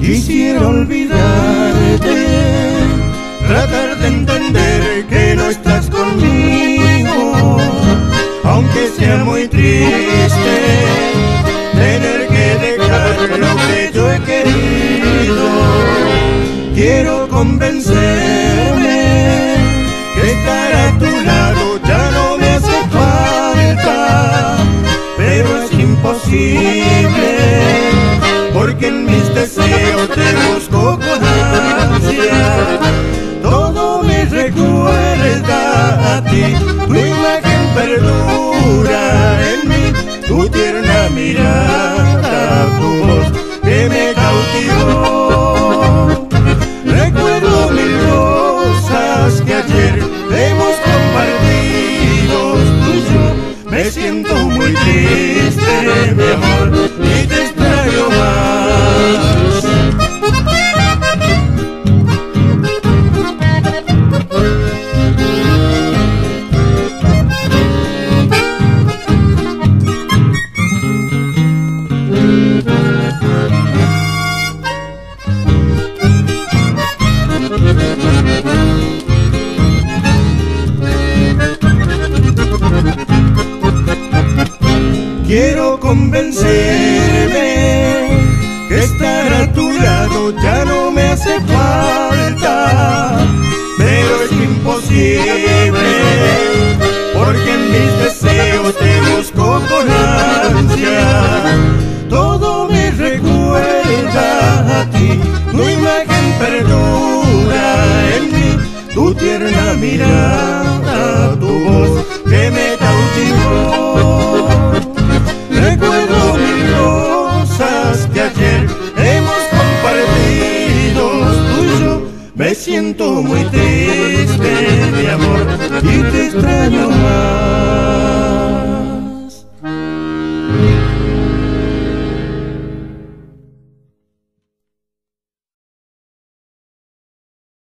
Quisiera olvidarte, tratar de entender muy triste tener que dejar lo que yo he querido. Quiero convencerme que estar a tu lado ya no me hace falta, pero es imposible porque en mis deseos te busco con ansia. Todo me recuerda a ti, mirada, tu convencerme que estar a tu lado ya no me hace falta, siento muy triste de amor y te extraño más.